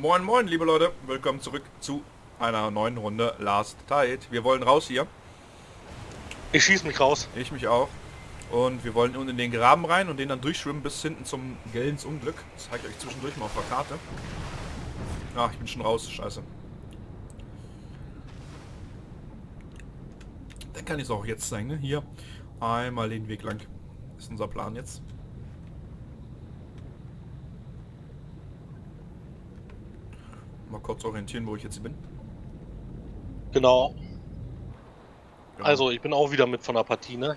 Moin moin liebe Leute, willkommen zurück zu einer neuen Runde Last Tide. Wir wollen raus hier, Ich schieß mich raus. ich mich auch. Und wir wollen unten in den Graben rein und den dann durchschwimmen bis hinten zum Gellens Unglück. Das zeige ich euch zwischendurch mal auf der Karte. Ach, ich bin schon raus, scheiße. Dann kann ich es auch jetzt zeigen, ne? Hier, einmal den Weg lang. Ist unser Plan jetzt. Mal kurz orientieren, wo ich jetzt bin. Genau. Ja. Also, ich bin auch wieder mit von der Partie, ne?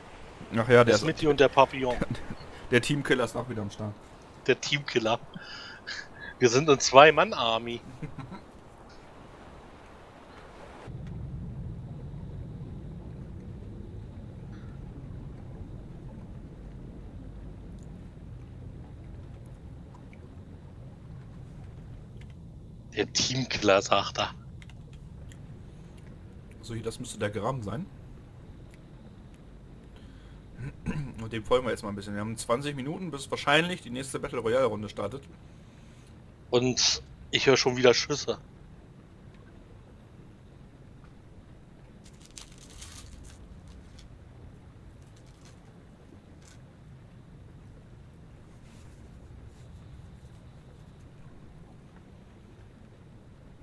Ach ja, der, Der ist, Smitty und der Papillon. der Teamkiller ist auch wieder am Start. Der Teamkiller. Wir sind eine Zwei-Mann-Army. Der Teamkiller, sagt er. So, hier, das müsste der Graben sein. Und dem folgen wir jetzt mal ein bisschen. Wir haben 20 Minuten, bis wahrscheinlich die nächste Battle Royale Runde startet. Und ich höre schon wieder Schüsse.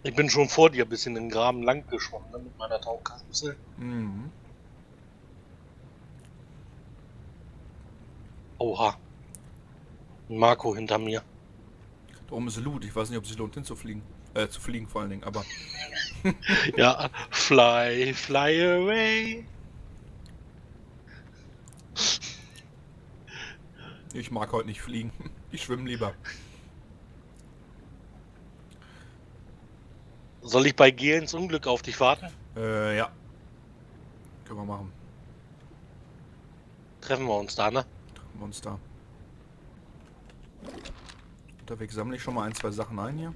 Ich bin schon vor dir ein bisschen in den Graben lang geschwommen ne, mit meiner Tauchkapsel. Mhm. Oha. Marco hinter mir. Da oben ist Loot. Ich weiß nicht, ob es sich lohnt hinzufliegen. Äh, zu fliegen vor allen Dingen, aber Ja, fly, fly away. ich mag heute nicht fliegen. Ich schwimme lieber. Soll ich bei Gelens Unglück auf dich warten? Äh, ja. Können wir machen. Treffen wir uns da, ne? Treffen wir uns da. Unterwegs sammle ich schon mal ein, zwei Sachen ein hier.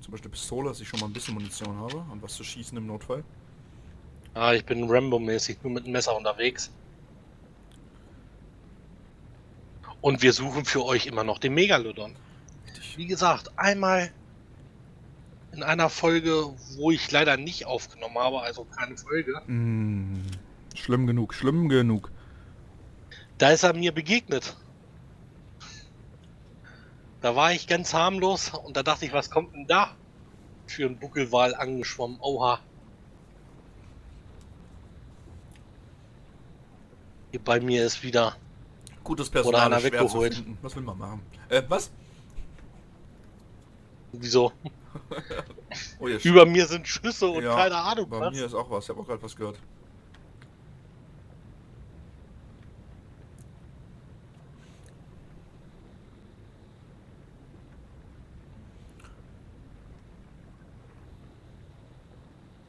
Zum Beispiel Pistole, dass ich schon mal ein bisschen Munition habe und was zu schießen im Notfall. Ah, ich bin Rambo-mäßig nur mit dem Messer unterwegs. Und wir suchen für euch immer noch den Megalodon. Wie gesagt, einmal in einer Folge, wo ich leider nicht aufgenommen habe, also keine Folge, Mm, schlimm genug, schlimm genug. da ist er mir begegnet. Da war ich ganz harmlos und da dachte ich, was kommt denn da für ein Buckelwal angeschwommen? Oha. Hier bei mir ist wieder Gutes Oder Personal einer schwer zu weggeholt. Was will man machen? Äh, was? Wieso? Oh, Über mir sind Schüsse und Ja, keine Ahnung Bei was. mir ist auch was. Ich habe auch gerade was gehört.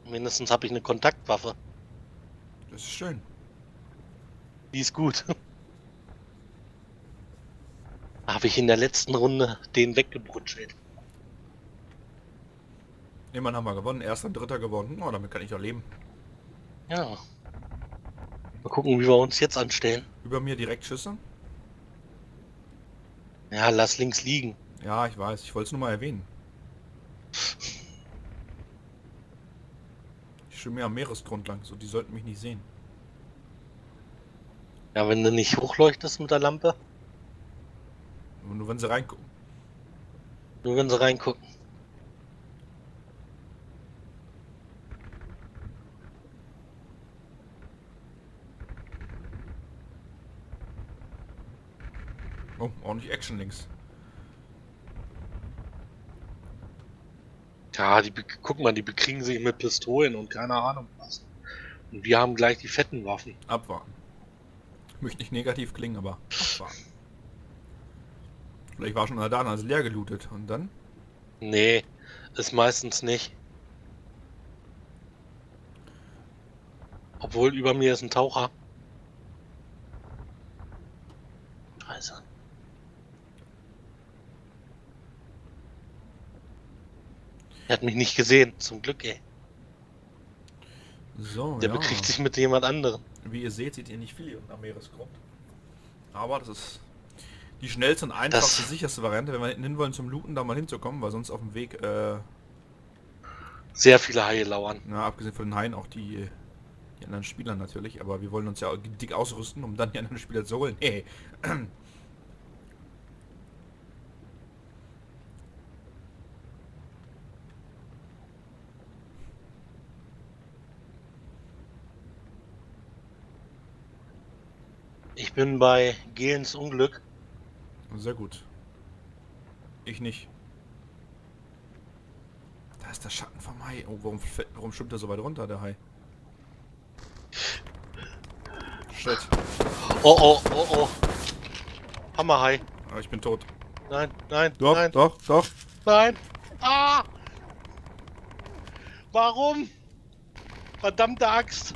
Mindestens habe ich eine Kontaktwaffe. Das ist schön. Die ist gut. habe ich in der letzten Runde den weggebrutscht. Jemand haben wir gewonnen. Erster und dritter gewonnen. Oh, damit kann ich auch leben. Ja. Mal gucken, wie wir uns jetzt anstellen. Über mir direkt Schüsse. Ja, lass links liegen. Ja, ich weiß. Ich wollte es nur mal erwähnen. Ich schwimme ja am Meeresgrund lang. So, die sollten mich nicht sehen. Ja, wenn du nicht hochleuchtest mit der Lampe, nur wenn sie reingucken. nur wenn sie reingucken. Oh, ordentlich Action links. Ja, die guck mal, die bekriegen sich mit Pistolen und keine Ahnung was. Und wir haben gleich die fetten Waffen. Abwarten. Möchte nicht negativ klingen, aber abwarten. Vielleicht war schon einer da und hat leer gelootet. Und dann? Nee, ist meistens nicht. Obwohl über mir ist ein Taucher. Scheiße. Er hat mich nicht gesehen, zum Glück, ey. So, Der ja. bekriegt sich mit jemand anderem. Wie ihr seht, seht ihr nicht viel hier am Meeresgrund. Aber das ist Die schnellste und einfachste, Das- sicherste Variante, wenn wir hinten hin wollen zum Looten, da mal hinzukommen, weil sonst auf dem Weg, äh, Sehr viele Haie lauern. na, abgesehen von den Haien auch die, die anderen Spieler natürlich, aber wir wollen uns ja dick ausrüsten, um dann die anderen Spieler zu holen. Hey. Ich bin bei Gehens Unglück. Sehr gut. Ich nicht. Da ist der Schatten vom Hai. Oh, warum, warum schwimmt er so weit runter, der Hai? Shit. Oh oh, oh oh. Hammerhai. Ah, ich bin tot. Nein, nein, Doch, nein, doch, doch. nein. Ah! Warum? Verdammte Axt.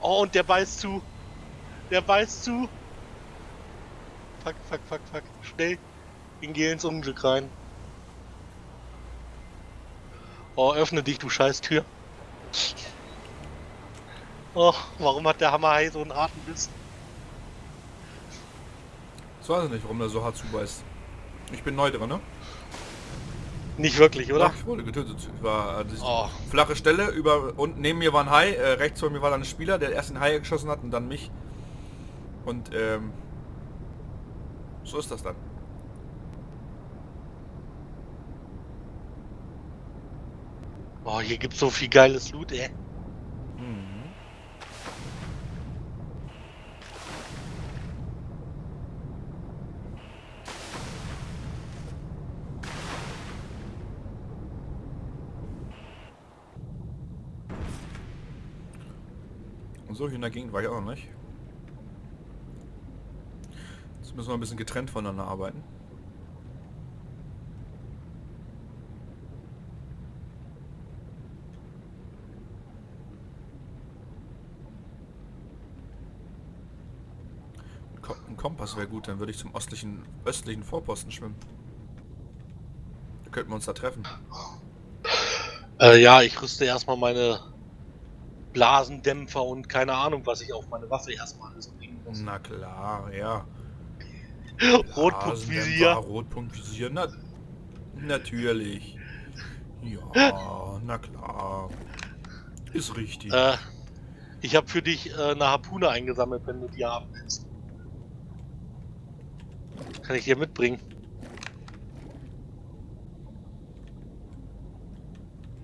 Oh, und der beißt zu. Der beißt zu. Fuck, fuck, fuck, fuck. Schnell. In geh ins Unglück rein. Oh, öffne dich, du scheiß Tür. Oh, warum hat der Hammerhai so einen harten Biss? Ich weiß nicht, warum der so hart zubeißt. Ich bin neu drin, ne? Nicht wirklich, oder? Ach, ich wurde getötet. War das Oh, flache Stelle, über und neben mir war ein Hai, äh, rechts von mir war dann ein Spieler, der erst den Hai geschossen hat und dann mich. Und ähm, so ist das dann. oh, hier gibt's so viel geiles Loot, ey. Mhm. Und so hier in der Gegend war ich auch noch nicht. Müssen wir ein bisschen getrennt voneinander arbeiten. Ein Kompass wäre gut, dann würde ich zum östlichen, östlichen Vorposten schwimmen. Da könnten wir uns da treffen. Äh, ja, ich rüste erstmal meine Blasendämpfer und keine Ahnung, was ich auf meine Waffe erstmal alles bringen muss. Na klar, ja. Rotpunktvisier. Rotpunktvisier, na, natürlich. Ja, na klar. Ist richtig. Äh, ich habe für dich äh, eine Harpune eingesammelt, wenn du die haben willst. Kann ich dir mitbringen.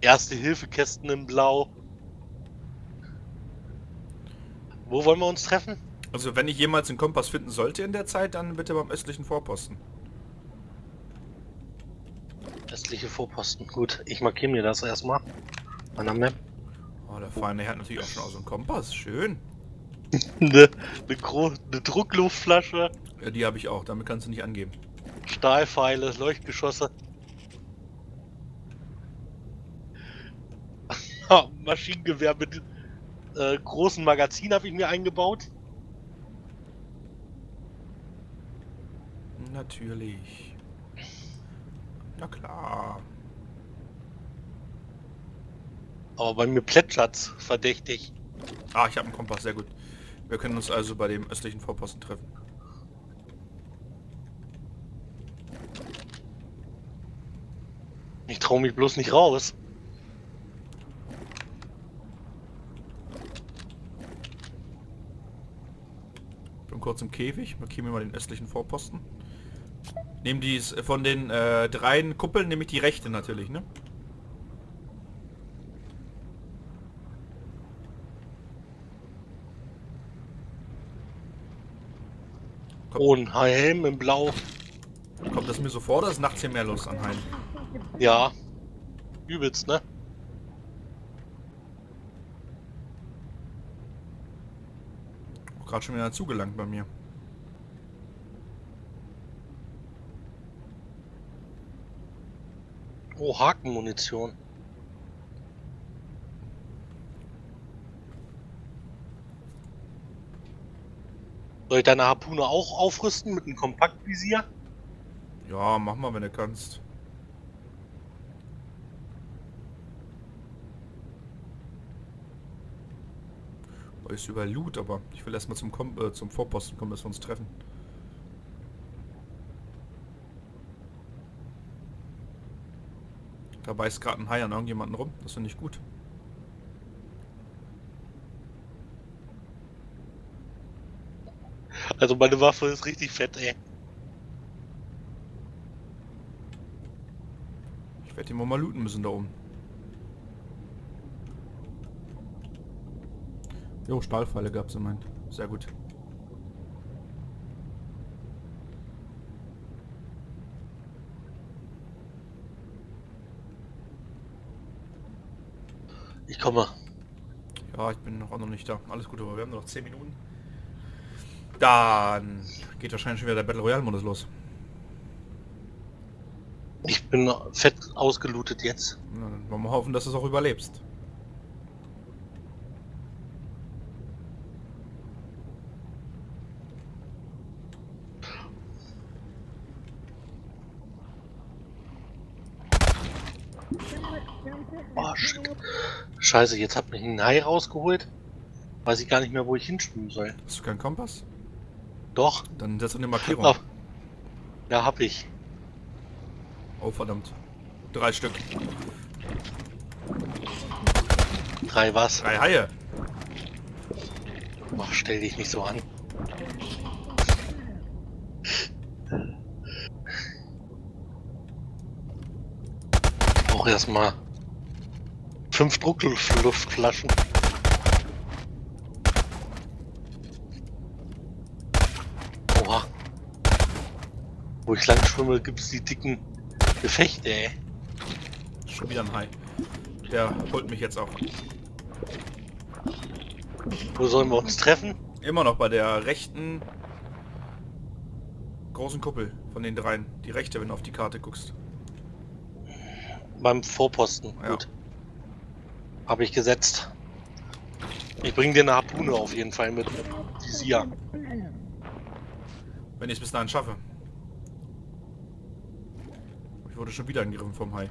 Erste Hilfekästen in Blau. Wo wollen wir uns treffen? Also wenn ich jemals einen Kompass finden sollte in der Zeit, dann bitte beim östlichen Vorposten. Östliche Vorposten. Gut, ich markiere mir das erstmal. An der Map. Oh, der Feine hat natürlich auch schon so einen Kompass. Schön. Eine, eine, gro- eine Druckluftflasche, Ja, die habe ich auch. Damit kannst du nicht angeben. Stahlpfeile, Leuchtgeschosse. Maschinengewehr mit äh, großen Magazin habe ich mir eingebaut. Natürlich. Na klar. Aber bei mir plätschert's verdächtig. Ah, ich habe einen Kompass. Sehr gut. Wir können uns also bei dem östlichen Vorposten treffen. Ich traue mich bloß nicht raus. Bin kurz im Käfig, markiere mir mal den östlichen Vorposten. Nehmen die von den äh, dreien Kuppeln, nehme ich die rechte natürlich, ne? Oh, ein Helm in Blau. Kommt das mir so vor, ist nachts hier mehr los an Hain? Ja. Übelst, ne? Gerade schon wieder dazugelangt bei mir. Oh, Hakenmunition. Soll ich deine Harpune auch aufrüsten mit einem Kompaktvisier? Ja, mach mal, wenn du kannst. Ich über Loot, aber ich will erstmal zum, Kom äh, zum Vorposten kommen, dass wir uns treffen. Da beißt gerade ein Hai an irgendjemanden rum. Das finde ich gut. Also meine Waffe ist richtig fett, ey. Ich werde die mal looten müssen da oben. Jo, Stahlpfeile gab es immerhin. Sehr gut. Ich komme. Ja, ich bin noch auch noch nicht da. Alles gut, aber wir haben nur noch 10 Minuten. Dann geht wahrscheinlich schon wieder der Battle Royale Modus los. Ich bin fett ausgelootet jetzt. Na, dann wollen wir hoffen, dass du es auch überlebst. Oh, shit. Scheiße, jetzt hat mich ein Hai rausgeholt. Weiß ich gar nicht mehr, wo ich hinschwimmen soll. Hast du keinen Kompass? Doch, Dann setz eine Markierung. Da hab ich. Oh verdammt. Drei Stück. Drei was? Drei Haie. Mach, stell dich nicht so an. Auch erstmal fünf Druckluftflaschen. Oha. Wo ich lang schwimme, gibt's die dicken Gefechte, ey. Schon wieder ein Hai. Der holt mich jetzt auch. Wo sollen wir uns treffen? Immer noch bei der rechten großen Kuppel von den dreien. Die rechte, wenn du auf die Karte guckst. Beim Vorposten. Ja. Gut. Habe ich gesetzt. Ich bring dir eine Harpune auf jeden Fall mit. Die Sia. Wenn ich es bis dahin schaffe. Ich wurde schon wieder angegriffen vom Hai.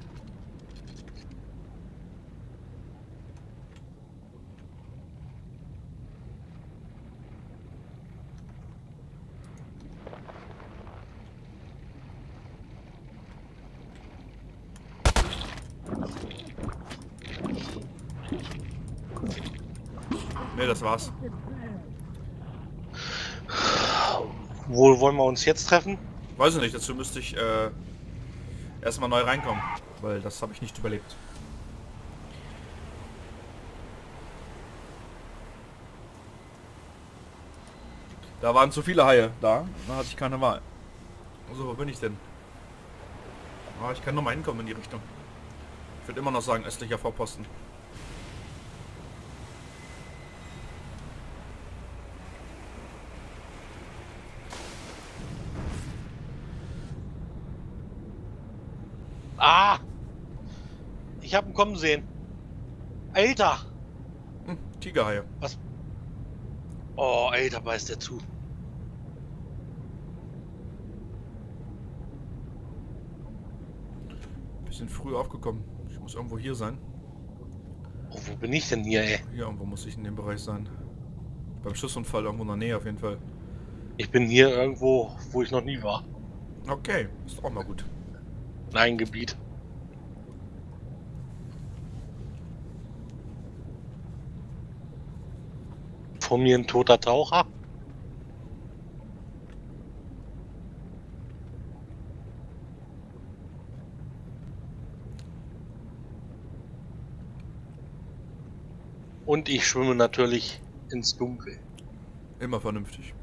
Ne, das war's. Wo wollen wir uns jetzt treffen? Weiß ich nicht, dazu müsste ich äh, erstmal neu reinkommen, weil das habe ich nicht überlebt. Da waren zu viele Haie da, da hatte ich keine Wahl. So, wo bin ich denn? Ah, ich kann noch mal hinkommen in die Richtung. Ich würde immer noch sagen, östlicher Vorposten. Ah! Ich habe ihn kommen sehen. Alter! Hm, Tigerhaie. Oh, Alter, beißt der zu. Bisschen früh aufgekommen. Ich muss irgendwo hier sein. Oh, wo bin ich denn hier, ey? Hier irgendwo muss ich in dem Bereich sein. Beim Schussunfall irgendwo in der Nähe auf jeden Fall. Ich bin hier irgendwo, wo ich noch nie war. Okay, ist auch mal gut. Nein, Gebiet. Vor mir ein toter Taucher. Und ich schwimme natürlich ins Dunkel. Immer vernünftig.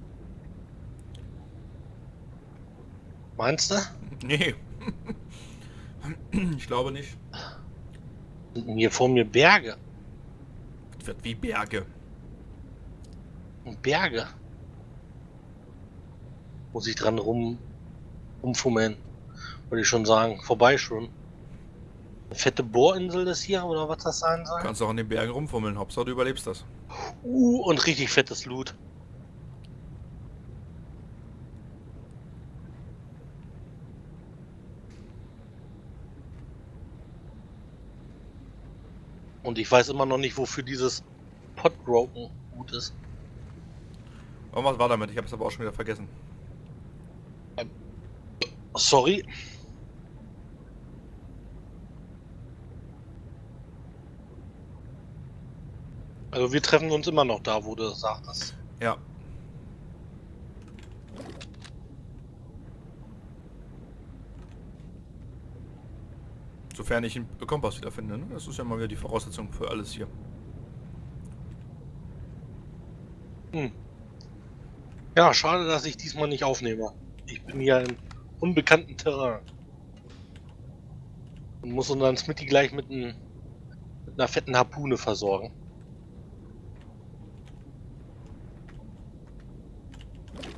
Meinst du? Nee. ich glaube nicht. Hier vor mir Berge? Es wird wie Berge. Und Berge. Muss ich dran rum rumfummeln. Wollte ich schon sagen. Vorbeischwimmen. Eine fette Bohrinsel ist hier, oder was das sein soll? Kannst auch an den Bergen rumfummeln. Hauptsache du überlebst das. Uh, und richtig fettes Loot. Und ich weiß immer noch nicht, wofür dieses Potbroken gut ist. Und was war damit? Ich habe es aber auch schon wieder vergessen. Ähm, sorry. Also wir treffen uns immer noch da, wo du das sagtest. Ja. Sofern ich einen Kompass wiederfinde. Ne? Das ist ja mal wieder die Voraussetzung für alles hier. Hm. Ja, schade, dass ich diesmal nicht aufnehme. Ich bin hier im unbekannten Terrain. Und muss unseren Smitty gleich mit, ein, mit einer fetten Harpune versorgen.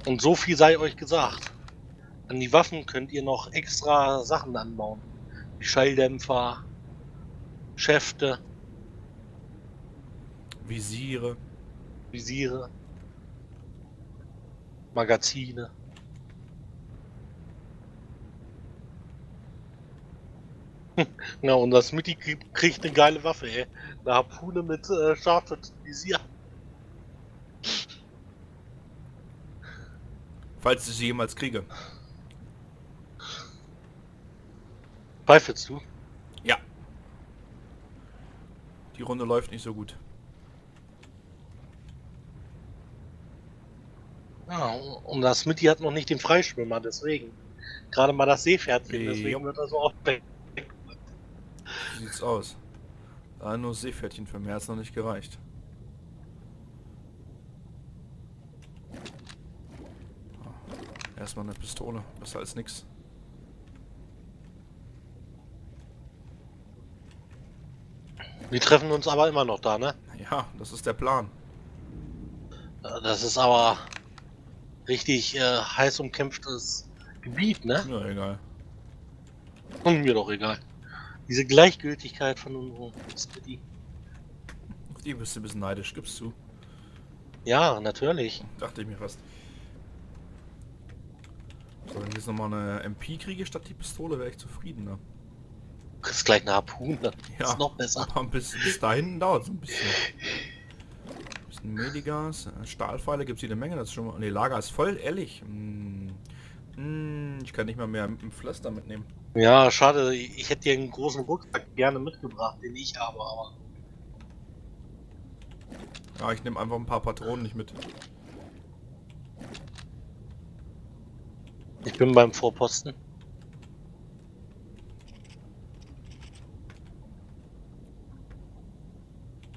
Und so viel sei euch gesagt. An die Waffen könnt ihr noch extra Sachen anbauen. Wie Schalldämpfer, Schäfte, Visiere. Visiere, Magazine. Na, und das Mitty kriegt, eine geile Waffe, ey. Eine Harpune mit äh, Scharfschützenvisier. Falls ich sie jemals kriege. Zweifelst du? Ja. Die Runde läuft nicht so gut. Ja, und das Mitty hat noch nicht den Freischwimmer, deswegen. Gerade mal das Seepferdchen, deswegen Jo. wird er so oft weg. Sieht's aus? Ah, nur Seepferdchen für mehr hat's noch nicht gereicht. Ah, Erstmal eine Pistole, besser als nix. Wir treffen uns aber immer noch da, ne? Ja, das ist der Plan. Äh, Das ist aber richtig äh, heiß umkämpftes Gebiet, ne? Ja, egal. Und mir doch egal. Diese Gleichgültigkeit von unserem Smitty. Auf die bist du ein bisschen neidisch, gibst du. Ja, natürlich. Dachte ich mir fast. So, wenn ich jetzt nochmal eine MP kriege statt die Pistole, wäre ich zufriedener. Du kriegst gleich eine Harpune. Ja. ist noch besser. Aber bis, bis dahin dauert es ein bisschen. Medigas, äh, Stahlpfeile gibt es jede Menge, das ist schon mal. Ne, Lager ist voll, ehrlich. Hm. Hm, ich kann nicht mal mehr ein Pflaster mitnehmen. Ja, schade. Ich hätte dir einen großen Rucksack gerne mitgebracht, den ich habe, aber. Ja, ich nehme einfach ein paar Patronen nicht mit. Ich bin beim Vorposten.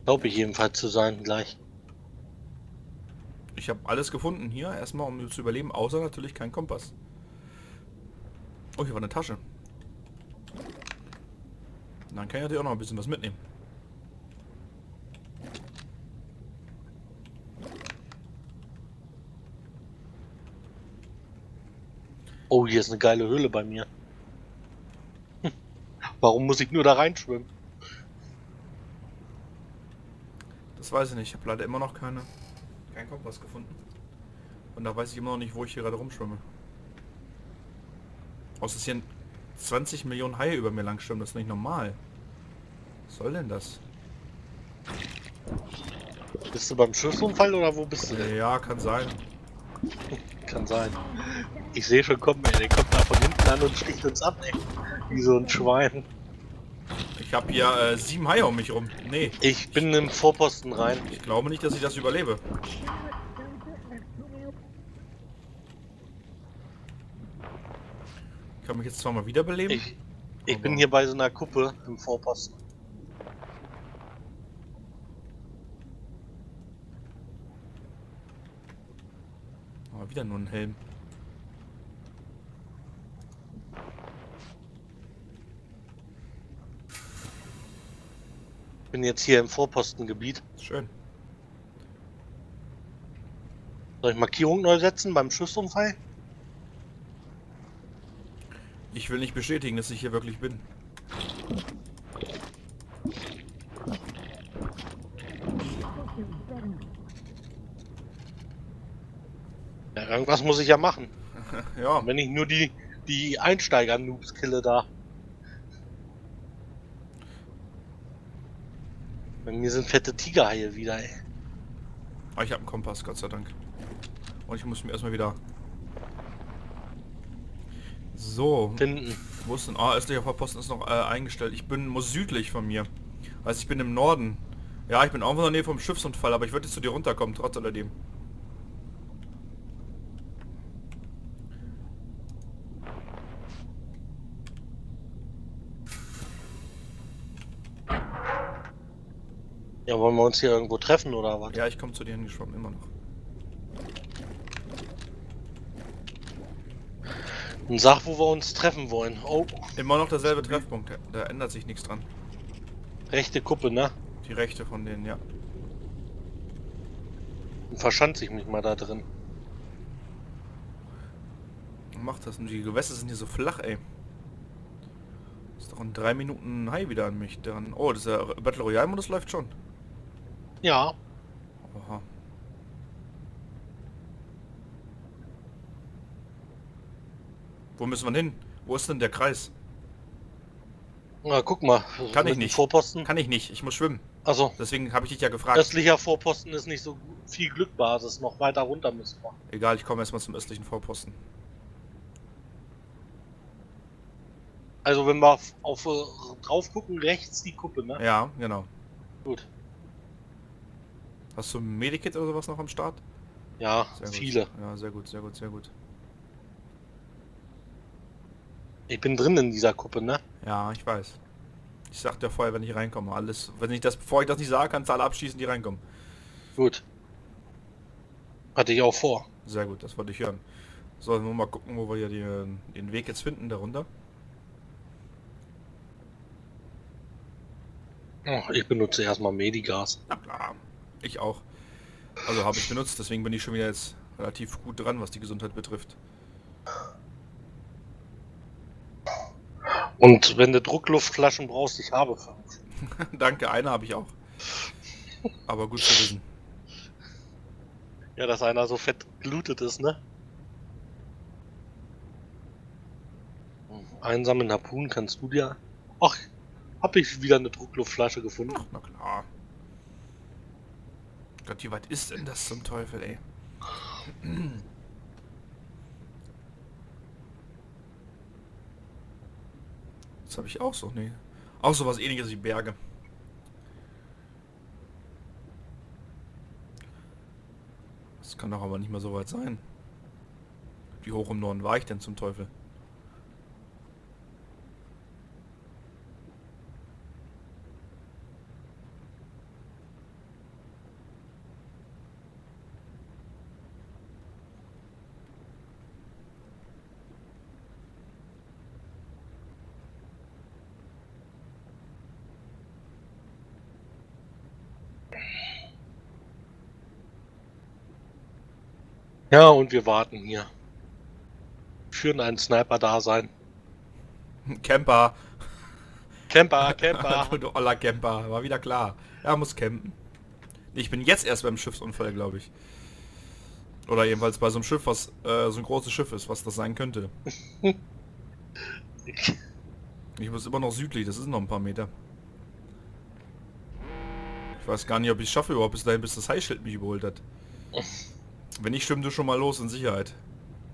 Glaube ich jedenfalls zu sein gleich. Ich habe alles gefunden hier, erstmal um zu überleben, außer natürlich kein Kompass. Oh, hier war eine Tasche. Dann kann ich natürlich auch noch ein bisschen was mitnehmen. Oh, hier ist eine geile Höhle bei mir. Hm. Warum muss ich nur da reinschwimmen? Das weiß ich nicht. Ich habe leider immer noch keine, keinen Kompass gefunden. Und da weiß ich immer noch nicht, wo ich hier gerade rumschwimme. Außer es hier 20 Millionen Haie über mir lang schwimmen. Das ist nicht normal. Was soll denn das? Bist du beim Schiffsunfall oder wo bist du denn? Ja, kann sein. Kann sein. Ich sehe schon kommen, ey. Der kommt da von hinten an und sticht uns ab, ey. Wie so ein Schwein. Ich habe hier äh, sieben Haie um mich rum. Nee, Ich bin im Vorposten rein. ich glaube nicht, dass ich das überlebe. Ich kann mich jetzt zwar mal wiederbeleben. Ich, ich bin hier bei so einer Kuppe im Vorposten. Aber wieder nur ein Helm. Bin jetzt hier im Vorpostengebiet. Schön. Soll ich Markierung neu setzen beim Schussunfall? Ich will nicht bestätigen, dass ich hier wirklich bin. Ja, irgendwas muss ich ja machen. ja, Wenn ich nur die, die Einsteiger-Noobs kille da. Bei mir sind fette Tigerhaie wieder, ey. Ah, ich habe einen Kompass, Gott sei Dank. Und ich muss mir erstmal wieder... So, Finden. wo ist denn... Ah, östlicher Vorposten ist noch äh, eingestellt. Ich bin muss südlich von mir. Also ich bin im Norden. Ja, ich bin auch in der Nähe vom Schiffsunfall, aber ich würde jetzt zu dir runterkommen, trotz alledem. Ja, wollen wir uns hier irgendwo treffen oder was? Ja, ich komme zu dir hingeschwommen, immer noch. Und sag, wo wir uns treffen wollen. Oh, Immer noch derselbe Treffpunkt, da- ändert sich nichts dran. rechte Kuppe, ne? Die rechte von denen, ja. Dann verschanze ich mich mal da drin. Macht das. Und die Gewässer sind hier so flach, ey. Ist doch in drei Minuten Hai wieder an mich. Dann. Oh, dieser Battle Royale Modus läuft schon. Ja, Oha. Wo müssen wir hin? Wo ist denn der Kreis? na guck mal. Kann ich nicht. Vorposten. Kann ich nicht. Ich muss schwimmen. Also, Deswegen habe ich dich ja gefragt. östlicher Vorposten ist nicht so viel Glückbasis. Noch weiter runter müssen wir. Egal, ich komme erstmal zum östlichen Vorposten. Also, wenn wir auf, auf äh, drauf gucken, rechts die Kuppe, ne? Ja, genau. Gut. Hast du ein Medikit oder sowas noch am Start? Ja, Sehr gut. viele. Ja, sehr gut, sehr gut, sehr gut. Ich bin drin in dieser Kuppe, ne? Ja, ich weiß. Ich sag dir vorher, wenn ich reinkomme. Alles, wenn ich das, bevor ich das nicht sage, kannst du alle abschießen, die reinkommen. Gut. Hatte ich auch vor. Sehr gut, das wollte ich hören. So, nur mal gucken, wo wir hier die, den Weg jetzt finden darunter. Oh, ich benutze erstmal Medigas. Na klar, ich auch. Also habe ich benutzt, deswegen bin ich schon wieder jetzt relativ gut dran, was die Gesundheit betrifft. Und wenn du Druckluftflaschen brauchst, ich habe fünf. Danke, eine habe ich auch. Aber gut zu wissen. Ja, dass einer so fett glutet ist, ne? Einsammeln Harpunen kannst du dir. Ach, hab ich wieder eine Druckluftflasche gefunden. Ach, na klar. Gott, wie weit ist denn das zum Teufel, ey? Das habe ich auch so, nee. Auch so was ähnliches wie Berge. Das kann doch aber nicht mehr so weit sein. Wie hoch im Norden war ich denn zum Teufel? Ja, und wir warten hier. Führen einen Sniper-Dasein. Camper! Camper, Camper. du, du oller Camper, war wieder klar. Er muss campen. Ich bin jetzt erst beim Schiffsunfall, glaube ich. Oder jedenfalls bei so einem Schiff, was äh, so ein großes Schiff ist, was das sein könnte. Ich muss immer noch südlich, das ist noch ein paar Meter. Ich weiß gar nicht, ob ich es schaffe überhaupt bis dahin, bis das Highschild mich überholt hat. Wenn nicht, schwimm du schon mal los in Sicherheit.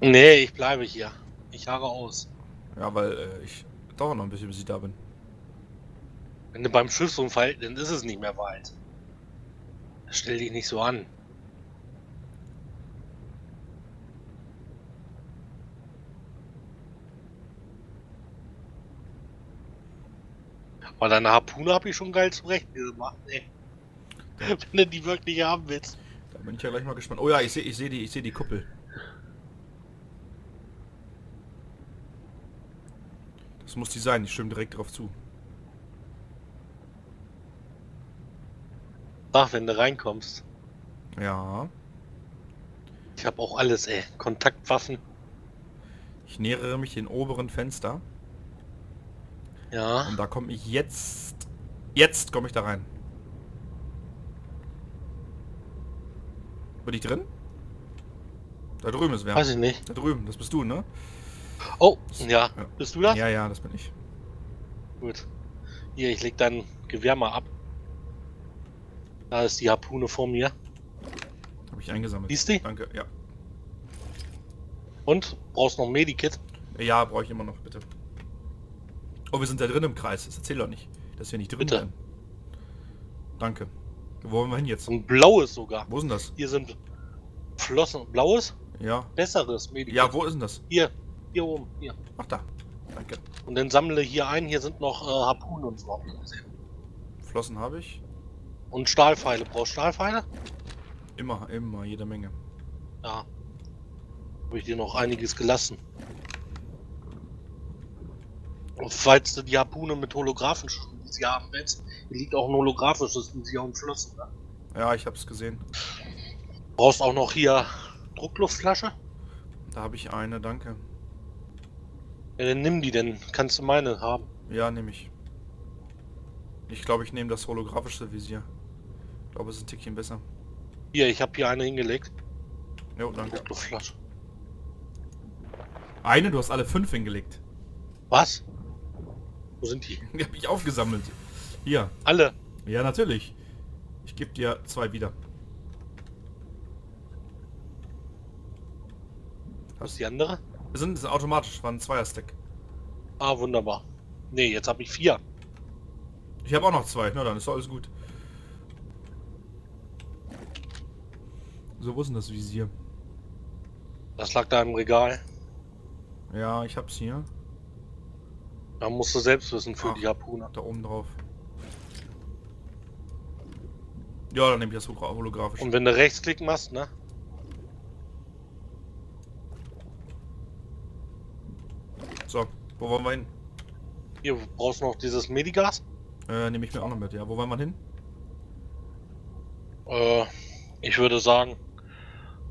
nee, ich bleibe hier. Ich harre aus. Ja, weil äh, ich dauert noch ein bisschen, bis ich da bin. Wenn du beim Schiffsunfall, dann ist es nicht mehr weit. Stell dich nicht so an. Aber deine Harpune habe ich schon geil zurecht gemacht, ey. Wenn du die wirklich haben willst. Da bin ich ja gleich mal gespannt. Oh ja, ich sehe ich seh die, ich sehe die Kuppel. Das muss die sein, ich stimme direkt drauf zu. Ach, wenn du reinkommst. Ja, Ich habe auch alles, ey. Kontaktwaffen. ich nähere mich den oberen Fenster Ja. und da komme ich jetzt... Jetzt komme ich da rein. Bin ich drin? Da drüben ist wer. Weiß ich nicht. Da drüben, das bist du, ne? Oh, ja. Ja. Bist du das? Ja, ja, das bin ich. Gut. Hier, ich leg dein Gewehr mal ab. Da ist die Harpune vor mir. Habe ich eingesammelt. Siehst du? Danke, ja. Und? Brauchst noch ein Medikit? Ja, brauche ich immer noch, bitte. Oh, wir sind da drin im Kreis. Das erzähl doch nicht, dass wir nicht drin Bitte. sind. Danke. Wo wollen wir hin jetzt? Ein blaues sogar. Wo ist denn das? Hier sind Flossen. Blaues? Ja. Besseres Medical. Ja, wo ist denn das? Hier. Hier oben. Hier. Ach da. Danke. Und dann sammle hier ein. Hier sind noch äh, Harpunen und so. Flossen habe ich. Und Stahlpfeile. Brauchst du Stahlpfeile? Immer, immer, jede Menge. Ja. Habe ich dir noch einiges gelassen. Falls du die Harpune mit holographischen sie haben willst, hier liegt auch ein holographisches Visier und Flossen. Ne? Ja, ich hab's gesehen. Brauchst auch noch hier Druckluftflasche? Da habe ich eine, danke. Ja, dann nimm die, denn kannst du meine haben. Ja, nehme ich. Ich glaube, ich nehme das holographische Visier. Ich glaube, es ist ein Tickchen besser. Hier, ich habe hier eine hingelegt. Jo, danke. Druckluftflasche. Eine? Du hast alle fünf hingelegt. Was? Wo sind die? Die habe ich aufgesammelt. Hier. Alle. Ja, natürlich. Ich gebe dir zwei wieder. Was ist die andere? Das sind, das sind automatisch, war ein Zweier-Stack. Ah, wunderbar. Nee, jetzt habe ich vier. Ich habe auch noch zwei. Na, dann ist alles gut. So, wo ist denn das Visier? Das lag da im Regal. Ja, ich hab's hier. Da musst du selbst wissen für Ach. die Harpune. Da oben drauf. Ja, dann nehme ich das holo- holographisch. Und wenn du Rechtsklick machst, ne? So, wo wollen wir hin? Hier brauchst du noch dieses Medigas. Äh, nehme ich mir auch noch mit, ja. Wo wollen wir hin? Äh, ich würde sagen,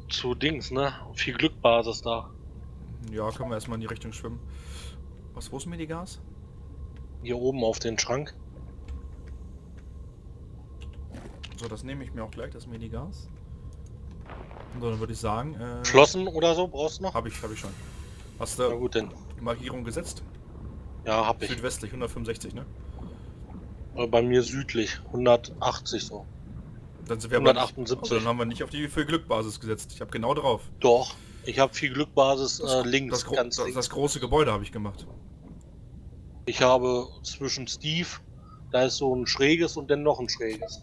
zu Dings, ne? Viel Glückbasis da. Ja, können wir erstmal in die Richtung schwimmen. Was, wo ist Medigas? Hier oben auf den Schrank. So, das nehme ich mir auch gleich, das Medigas. So, dann würde ich sagen, äh... Flossen oder so brauchst du noch? Habe ich, habe ich schon. Hast Na du gut, denn. die Markierung gesetzt? Ja, hab ich. Südwestlich, 165, ne? Äh, Bei mir südlich. 180 so. Dann sind wir aber nicht, 178. also dann haben wir nicht auf die für Glückbasis gesetzt. Ich habe genau drauf. Doch. Ich habe viel Glückbasis äh, links, das, das, links. das große Gebäude habe ich gemacht. Ich habe zwischen Steve, da ist so ein schräges und dann noch ein schräges.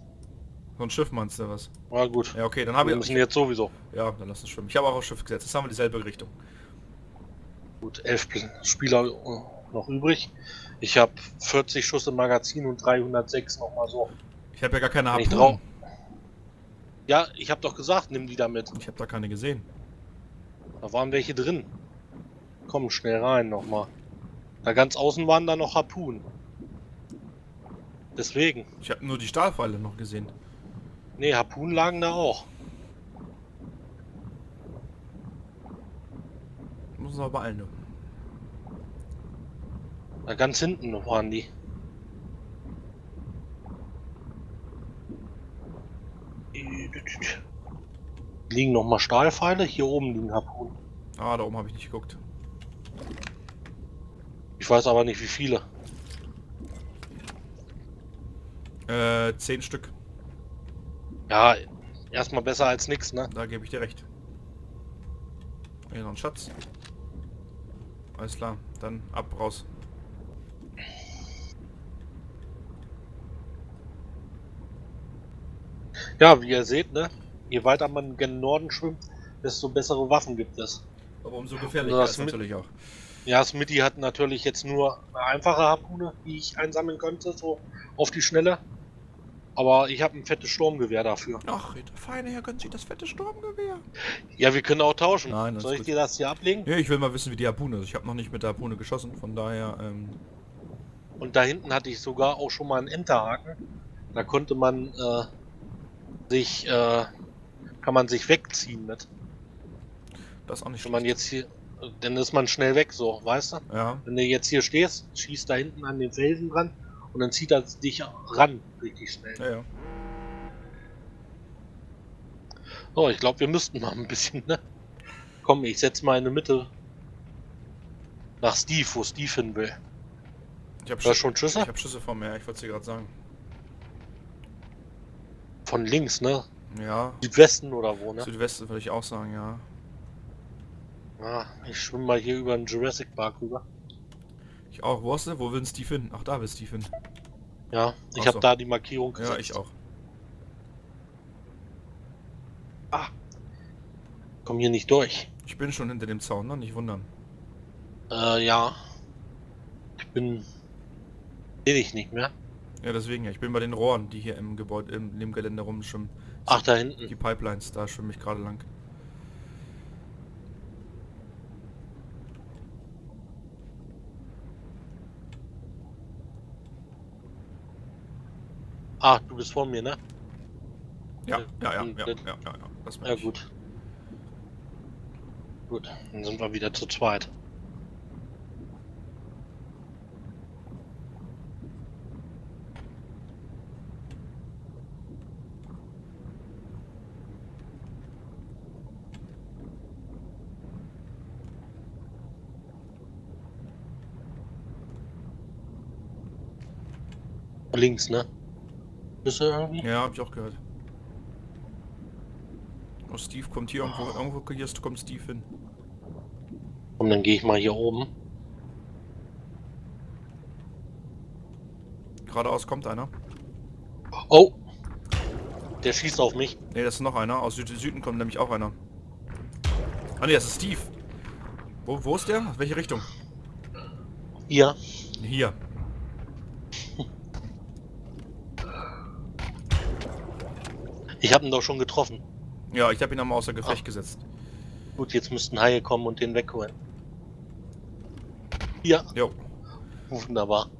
So ein Schiff meinst du was? Na gut. Ja, okay, dann habe Wir ich... müssen jetzt sowieso. Ja, dann lass uns schwimmen. Ich habe auch auf Schiff gesetzt. Jetzt haben wir dieselbe Richtung. Gut, elf Spieler äh, noch übrig. Ich habe 40 Schuss im Magazin und 306 nochmal so. Ich habe ja gar keine Harpunen. Ja, ich habe doch gesagt, nimm die damit. Ich habe da keine gesehen. Da waren welche drin. Komm schnell rein nochmal. Da ganz außen waren da noch Harpunen. Deswegen. Ich habe nur die Stahlpfeile noch gesehen. Nee, Harpunen lagen da auch. Muss aber beeilen. Da ganz hinten waren die. Liegen noch mal Stahlpfeile? Hier oben liegen Harpunen. Ah, da oben habe ich nicht geguckt. Ich weiß aber nicht wie viele. Äh, zehn Stück. Ja, erstmal besser als nix, ne? Da gebe ich dir recht. Hier noch ein Schatz. Alles klar, dann ab raus. Ja, wie ihr seht, ne? Je weiter man gen Norden schwimmt, desto bessere Waffen gibt es. Aber umso gefährlicher Das ist natürlich auch. Ja, Smitty hat natürlich jetzt nur eine einfache Harpune, die ich einsammeln konnte, so auf die Schnelle. Aber ich habe ein fettes Sturmgewehr dafür. Ach, der feine Herr, können Sie das fette Sturmgewehr? Ja, wir können auch tauschen. Nein, das Soll ich gut. dir das hier ablegen? Ja, ich will mal wissen, wie die Harpune ist. Ich habe noch nicht mit der Harpune geschossen, von daher, ähm, Und da hinten hatte ich sogar auch schon mal einen Enterhaken. Da konnte man äh, sich, äh, kann man sich wegziehen mit. das ist auch nicht Wenn man schlecht. jetzt hier, dann ist man schnell weg, so, weißt du? Ja, Wenn du jetzt hier stehst, schießt da hinten an den Felsen dran und dann zieht er dich ran, richtig schnell. ja, ja. So, ich glaube, wir müssten mal ein bisschen, ne? Komm, ich setz mal in der Mitte. Nach Steve, wo Steve hin will. Ich habe Du hast schon Schüsse? Ich habe Schüsse vor mir, ich wollte es dir gerade sagen. Von links, ne? Ja, Südwesten oder wo, ne? Südwesten würde ich auch sagen, ja. Ah, ich schwimme mal hier über den Jurassic Park rüber. Ich auch. Wo hast du? Wo will denn Steve hin? Ach, da will Steve hin. Ja, ich habe so. da die Markierung gesetzt. Ja, ich auch. Ah. Komm hier nicht durch. Ich bin schon hinter dem Zaun, ne? Nicht wundern. Äh, ja. Ich bin. Sehe ich nicht mehr. Ja, deswegen ja. Ich bin bei den Rohren, die hier im Gebäude, im, im Gelände rumschwimmen. Ach, da hinten. Die Pipelines, da schwimme ich gerade lang. Ah, du bist vor mir, ne? Ja, Ja, ja, ja, ja, ja, ja, ja. Das Ja, gut. Gut, dann sind wir wieder zu zweit. Links, ne? Bist du irgendwie? Ja, hab ich auch gehört. Oh, Steve kommt hier irgendwo, irgendwo hier kommt Steve hin. Komm, dann gehe ich mal hier oben. Geradeaus kommt einer. Oh! Der schießt auf mich. Ne, das ist noch einer. Aus Süd Süden kommt nämlich auch einer. Ah ne, das ist Steve. Wo, wo ist der? Welche Richtung? Hier. Hier. Ich habe ihn doch schon getroffen. Ja, ich habe ihn einmal außer Gefecht gesetzt. Gut, jetzt müssten Haie kommen und den wegholen. Ja, Jo. wunderbar.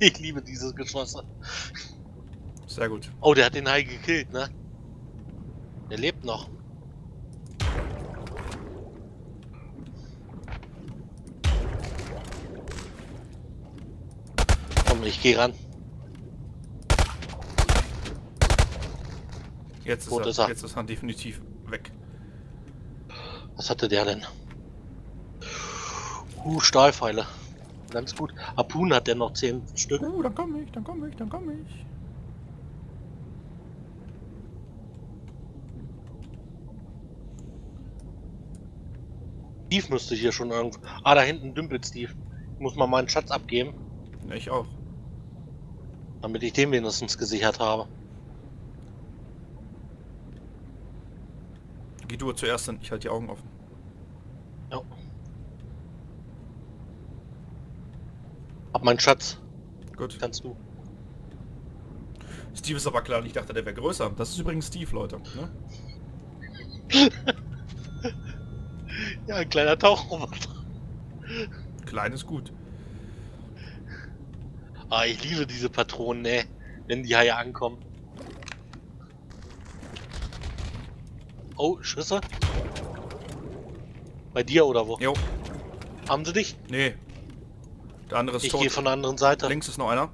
Ich liebe dieses Geschosse. Sehr gut. Oh, der hat den Hai gekillt, ne? Der lebt noch. Komm, ich geh ran. Jetzt ist, er, ist er. Jetzt ist er definitiv weg. Was hatte der denn? Uh, Stahlpfeile. Ganz gut. Harpun hat der noch 10 Stück. Uh, dann komm ich, dann komm ich, dann komm ich. Steve müsste hier schon irgendwo. Ah, da hinten dümpelt Steve. Ich muss mal meinen Schatz abgeben, Ja, ich auch. damit ich den wenigstens gesichert habe. Geh du zuerst hin, ich halte die Augen offen. Ja. Hab meinen Schatz. Gut. Kannst du. Steve ist aber klar, ich dachte, der wäre größer. Das ist übrigens Steve, Leute. Ne? Ja, ein kleiner Tauchroboter. Klein ist gut. Ah, ich liebe diese Patronen, ey. Wenn die Haie ankommen. Oh, Schüsse? Bei dir oder wo? Jo, Haben sie dich? nee. Der andere ist Ich tot. gehe von der anderen Seite. Links ist noch einer.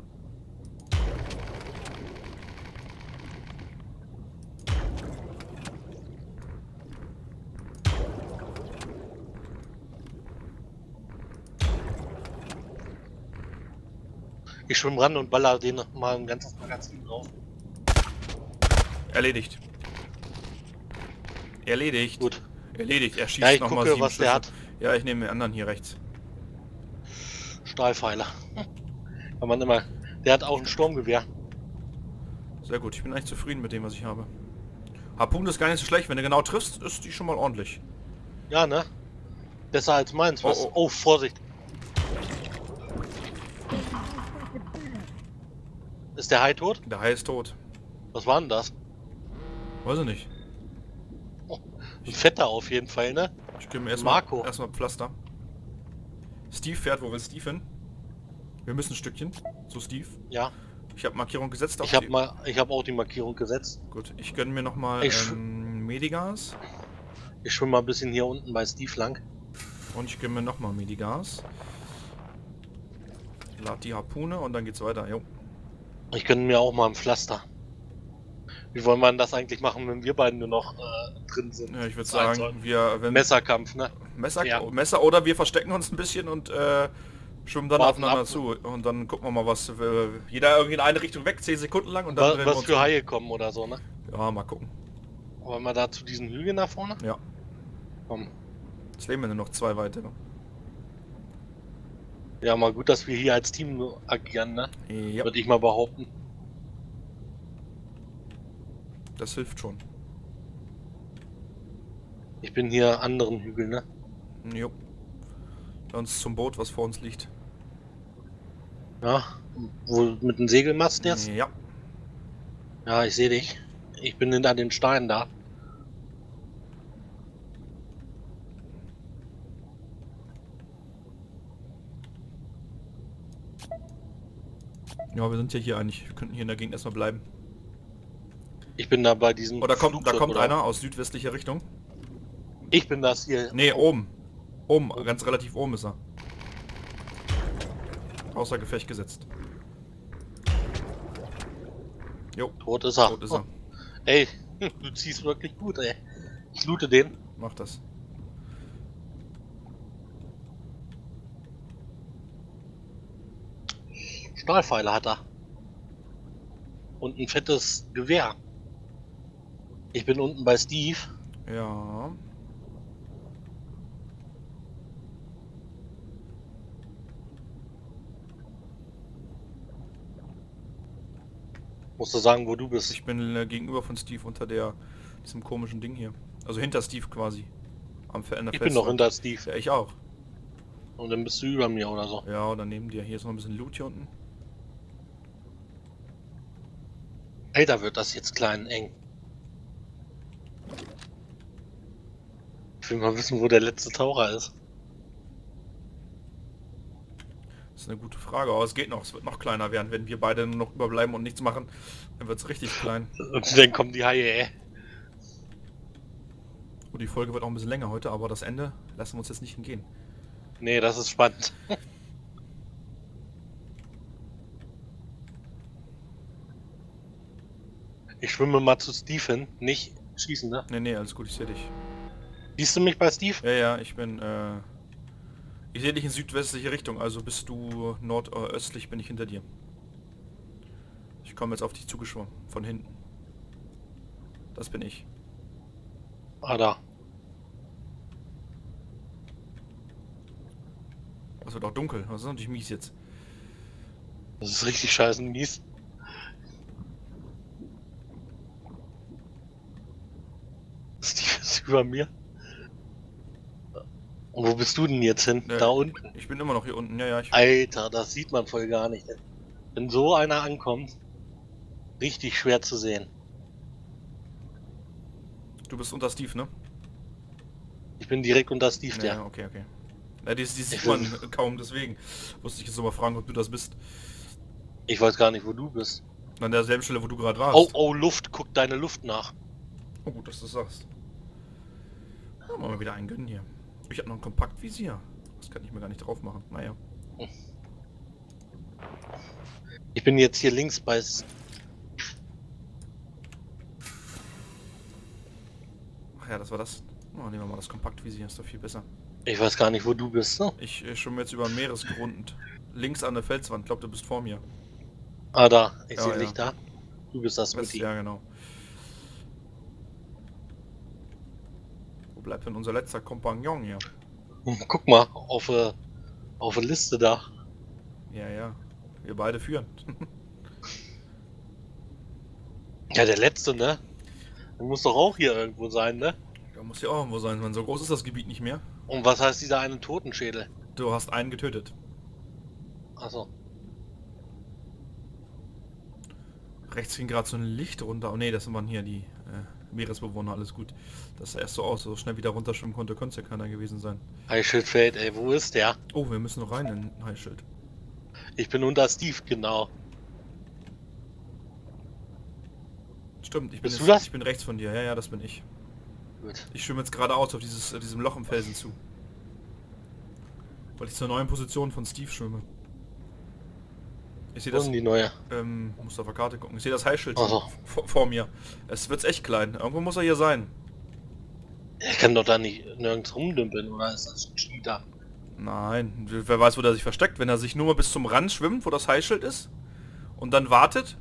Ich schwimm ran und baller den mal ein ganzes Magazin drauf. Erledigt. Erledigt. Gut. Erledigt. Er schießt Ja, ich noch gucke, mal sieben was der Schüsse. hat. Ja, ich nehme den anderen hier rechts. Stahlpfeiler. Kann man immer. Der hat auch ein Sturmgewehr. Sehr gut. Ich bin eigentlich zufrieden mit dem, was ich habe. Harpun ist gar nicht so schlecht. Wenn du genau triffst, ist die schon mal ordentlich. Ja, ne? Besser als meins. Was? Oh, Oh, Vorsicht. Ist der Hai tot? Der Hai ist tot. Was war denn das? Weiß ich nicht. Ein fetter auf jeden Fall, ne? Ich gebe mir erstmal Marco. erstmal Pflaster. Steve fährt. Wo will Steve hin? Wir müssen ein Stückchen. So, Steve. Ja. Ich habe Markierung gesetzt. auf Ich habe mal, ich habe auch die Markierung gesetzt. Gut, ich gönne mir nochmal Ich sch- ähm, Medigas. Ich schwimme mal ein bisschen hier unten bei Steve lang. Und ich gönne mir nochmal Medigas. Lad die Harpune und dann geht's weiter. Jo. Ich gönne mir auch mal ein Pflaster. Wie wollen wir denn das eigentlich machen, wenn wir beiden nur noch äh, drin sind? Ja, ich würde sagen, soll. wir wenn Messerkampf, ne? Messer, Ja. Messer oder wir verstecken uns ein bisschen und äh, schwimmen dann Warten aufeinander ab. zu. Und dann gucken wir mal, was äh, jeder irgendwie in eine Richtung weg, 10 Sekunden lang und dann Was, was uns für. Haie kommen oder so, ne? Ja, mal gucken. Wollen wir da zu diesen Hügeln nach vorne? Ja. Komm. Jetzt leben wir nur noch zwei weitere. Ja, mal gut, dass wir hier als Team agieren, ne? Ja, Würde ich mal behaupten. Das hilft schon. Ich bin hier anderen Hügel, ne? Jo. Sonst zum Boot, was vor uns liegt. Ja. Wo mit dem Segelmast jetzt? Ja. Ja, ich sehe dich. Ich bin hinter den Steinen da. Ja, wir sind ja hier eigentlich. Wir könnten hier in der Gegend erstmal bleiben. Ich bin da bei diesem. Oder kommt, da Flugzeug, kommt oder? einer aus südwestlicher Richtung. Ich bin das hier. Nee, oben. Oben, ganz relativ oben ist er. Außer Gefecht gesetzt. Jo, Tot ist er. tot ist er. Ey, du ziehst wirklich gut, ey. Ich loote den. Mach das. Stahlpfeile hat er. Und ein fettes Gewehr. Ich bin unten bei Steve. Ja. Musst du sagen, wo du bist. Ich bin äh, gegenüber von Steve unter der diesem komischen Ding hier. Also hinter Steve quasi. Am Ver- an der Ich bin noch hinter Steve. Ja, ich auch. Und dann bist du über mir oder so. Ja, oder neben dir. Hier ist noch ein bisschen Loot hier unten. Ey, da wird das jetzt klein eng. Ich will mal wissen, wo der letzte Taucher ist. Das ist eine gute Frage, aber es geht noch. Es wird noch kleiner werden. Wenn wir beide nur noch überbleiben und nichts machen, dann wird es richtig klein. Und dann kommen die Haie, ey. Und die Folge wird auch ein bisschen länger heute, aber das Ende lassen wir uns jetzt nicht entgehen. Nee, das ist spannend. Ich schwimme mal zu Steve hin. Nicht schießen, ne? Nee, nee, alles gut, ich sehe dich. Siehst du mich bei Steve? Ja, ja, ich bin, äh... Ich sehe dich in südwestliche Richtung, also bist du nordöstlich, bin ich hinter dir. Ich komme jetzt auf dich zugeschwommen, von hinten. Das bin ich. Ah, da. Es wird auch dunkel, das ist natürlich mies jetzt. Das ist richtig scheiße mies. Steve ist über mir. Und wo bist du denn jetzt hin? Ja. Da unten. Ich bin immer noch hier unten, ja, ja. Alter, das sieht man voll gar nicht. Wenn so einer ankommt, richtig schwer zu sehen. Du bist unter Steve, ne? Ich bin direkt unter Steve, Ja, ja, okay, okay. Ja, die, die sieht man kaum, deswegen musste ich jetzt noch mal fragen, ob du das bist. Ich weiß gar nicht, wo du bist. An derselben Stelle, wo du gerade warst. Oh, oh, Luft, guck deine Luft nach. Oh, gut, dass du das sagst. Mal wieder einen gönnen hier. Ich habe noch ein Kompaktvisier. Das kann ich mir gar nicht drauf machen. Naja. Ich bin jetzt hier links bei... Ach ja, das war das. Oh, nehmen wir mal das Kompaktvisier, ist doch viel besser. Ich weiß gar nicht, wo du bist. Ne? Ich äh, schwimme jetzt über den Meeresgrund. Links an der Felswand. Ich glaube, du bist vor mir. Ah, da. Ich Ja, sehe ja. dich da. Du bist das Mutti. ja, genau. Bleibt denn unser letzter Kompagnon hier? Guck mal, auf, äh, auf der Liste da. Ja, ja. Wir beide führen. Ja, der letzte, ne? Der muss doch auch hier irgendwo sein, ne? Da muss ja auch irgendwo sein, man. So groß ist das Gebiet nicht mehr. Und was heißt dieser eine Totenschädel? Du hast einen getötet. Achso. Rechts ging gerade so ein Licht runter. Oh nee, das waren hier die Meeresbewohner, alles gut. Das sah erst so aus, so schnell wieder runterschwimmen konnte, könnte es ja keiner gewesen sein. Highschildfeld, ey, wo ist der? Oh, wir müssen noch rein in Highschild. Ich bin unter Steve, genau. Stimmt, ich bin, Bist jetzt, du das? ich bin rechts von dir. Ja, ja, das bin ich. Gut. Ich schwimme jetzt geradeaus auf dieses, äh, diesem Loch im Felsen zu. Weil ich zur neuen Position von Steve schwimme. Ich sehe das, die neue? ähm, muss auf der Karte gucken. Ich sehe das Highschild Ach so. vor, vor mir. Es wird echt klein. Irgendwo muss er hier sein. Er kann doch da nicht nirgends rumdümpeln, oder ist das ein Cheater? Nein, wer weiß, wo der sich versteckt. Wenn er sich nur mal bis zum Rand schwimmt, wo das Highschild ist, und dann wartet,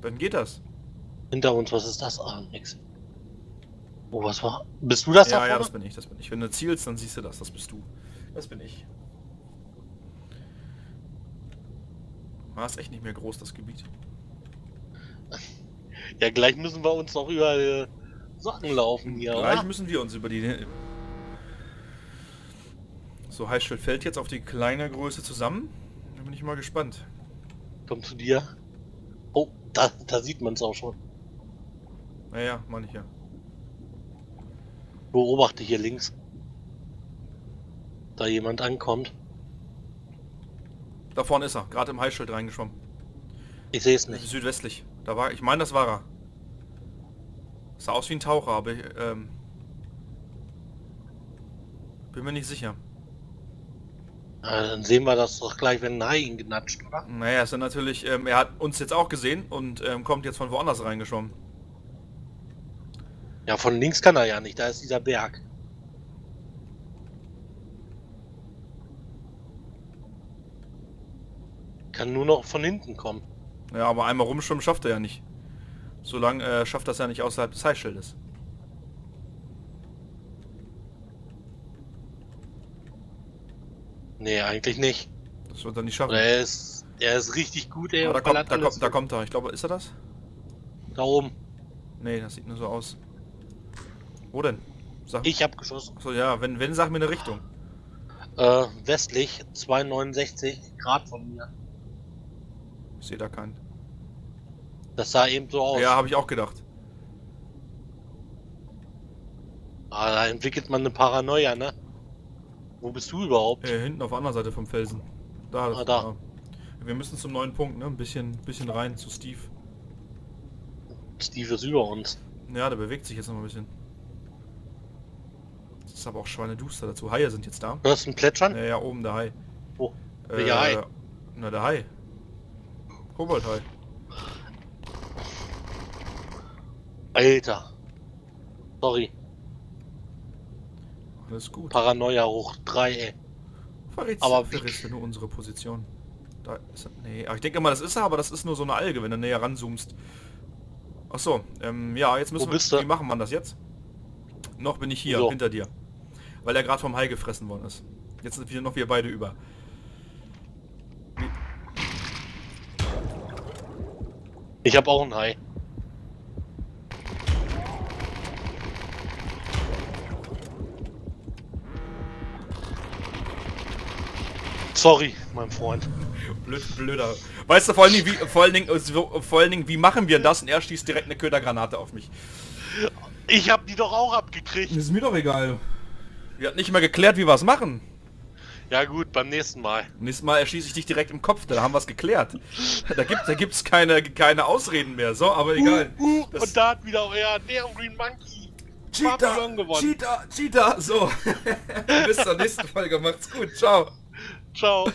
dann geht das. Hinter uns, was ist das? Ah, nix. Oh, was war? Bist du das da ja, ja, vorne? das bin ich, das bin ich. Wenn du zielst, dann siehst du das, das bist du. Das bin ich. War ist echt nicht mehr groß, das Gebiet. Ja, gleich müssen wir uns noch über, äh, Socken laufen hier, Gleich oder? müssen wir uns über die... So, Heißschild fällt jetzt auf die kleine Größe zusammen. Da bin ich mal gespannt. Komm zu dir. Oh, da, da sieht man es auch schon. Naja, meine ich ja. Beobachte hier links. Da jemand ankommt. Da vorne ist er, gerade im Heißschild reingeschwommen. Ich sehe es nicht. Südwestlich. Da war, ich meine, das war er. Sah aus wie ein Taucher, aber ich, ähm, bin mir nicht sicher. Äh, dann sehen wir das doch gleich, wenn ein Hai ihn genatscht, oder? Naja, ist dann natürlich, ähm, er hat uns jetzt auch gesehen und ähm, kommt jetzt von woanders reingeschwommen. Ja, von links kann er ja nicht, da ist dieser Berg. Kann nur noch von hinten kommen. Ja, aber einmal rumschwimmen schafft er ja nicht. Solange äh, schafft das ja nicht außerhalb des Heißschildes. Nee, eigentlich nicht. Das wird er nicht schaffen. Oder er ist, er ist richtig gut, ey. Da kommt, da, kommt, da kommt er. Ich glaube, ist er das? Da oben. Nee, das sieht nur so aus. Wo denn? Sag, Ich hab geschossen. so, ja, wenn, wenn, sag mir eine Richtung. Äh, westlich, 269 Grad von mir. Ich sehe da keinen. Das sah eben so aus. Ja, habe ich auch gedacht. Ah, da entwickelt man eine Paranoia, ne? Wo bist du überhaupt? Äh, hinten auf der anderen Seite vom Felsen. Da, Ah, da. Wir müssen zum neuen Punkt, ne? Ein bisschen, bisschen rein zu Steve. Steve ist über uns. Ja, der bewegt sich jetzt noch mal ein bisschen. Das ist aber auch schweineduster dazu. Haie sind jetzt da. Hörst du ein Plätschern? Ja, ja, oben der Hai. Wo? Welcher Hai? Na, der Hai. Koboldhai. Alter. Sorry. Alles gut. Paranoia hoch 3, ey. Verrätst, aber verrätst du nur unsere Position. Da ist er. Nee, aber ich denke mal, das ist er, aber das ist nur so eine Alge, wenn du näher ranzoomst. Ach so, ähm, ja, jetzt müssen Wo wir... Wie machen wir das jetzt? Noch bin ich hier, So. hinter dir. Weil er gerade vom Hai gefressen worden ist. Jetzt sind wir noch wir beide über. Ich hab auch ein Hai. Sorry, mein Freund. Blöd, blöder. Weißt du, vor allen Dingen, wie, vor allen Dingen, äh, so- vor allen Dingen, wie machen wir das? Und er schießt direkt eine Ködergranate auf mich. Ich hab die doch auch abgekriegt. ist mir doch egal. Wir hatten nicht mal geklärt, wie wir es machen. Ja gut, beim nächsten Mal. Nächstes Mal erschieße ich dich direkt im Kopf, da haben wir es geklärt. Da gibt da gibt's keine, keine Ausreden mehr. So, aber egal. Uh, und da hat wieder euer Neon Green Monkey Papillon gewonnen. Cheetah, Cheetah, so. Bis zur nächsten Folge, macht's gut, ciao. Ciao.